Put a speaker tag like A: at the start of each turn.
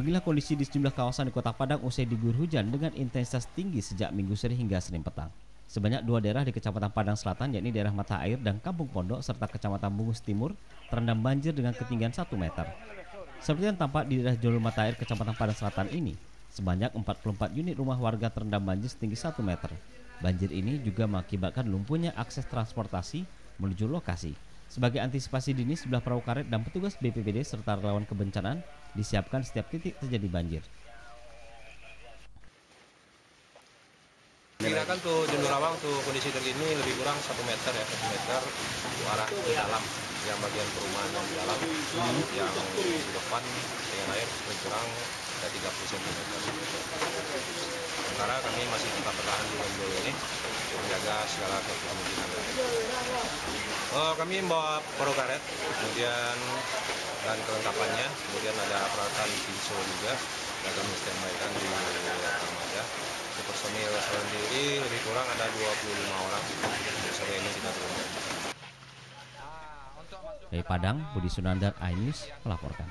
A: Beginilah kondisi di sejumlah kawasan di Kota Padang usai diguyur hujan dengan intensitas tinggi sejak Minggu sore hingga Senin petang. Sebanyak dua daerah di Kecamatan Padang Selatan, yakni daerah Mata Air dan Kampung Pondok, serta Kecamatan Bungus Timur, terendam banjir dengan ketinggian 1 meter. Seperti yang tampak di daerah Jalur Mata Air, Kecamatan Padang Selatan ini, sebanyak 44 unit rumah warga terendam banjir setinggi 1 meter. Banjir ini juga mengakibatkan lumpuhnya akses transportasi menuju lokasi. Sebagai antisipasi dini, sebelah perahu karet dan petugas BPBD serta relawan kebencanaan disiapkan setiap titik terjadi banjir.
B: Kirakan tuh jalur Rawang tuh kondisi terkini lebih kurang satu meter ya satu meter ke arah ke dalam yang bagian perumahan yang di dalam yang di depan dengan air lebih kurang ada 30 cm. Sementara kami masih tetap bertahan di Lombok ini menjaga segala kemungkinan. Oh, kami membawa perahu karet, kemudian dan kelengkapannya, kemudian ada peralatan pinso juga yang kami standby kan di Ramaja. Untuk personil sendiri lebih kurang ada 25 orang. Sore ini kita turunkan.
A: Dari Padang, Budi Sunandar, iNews melaporkan.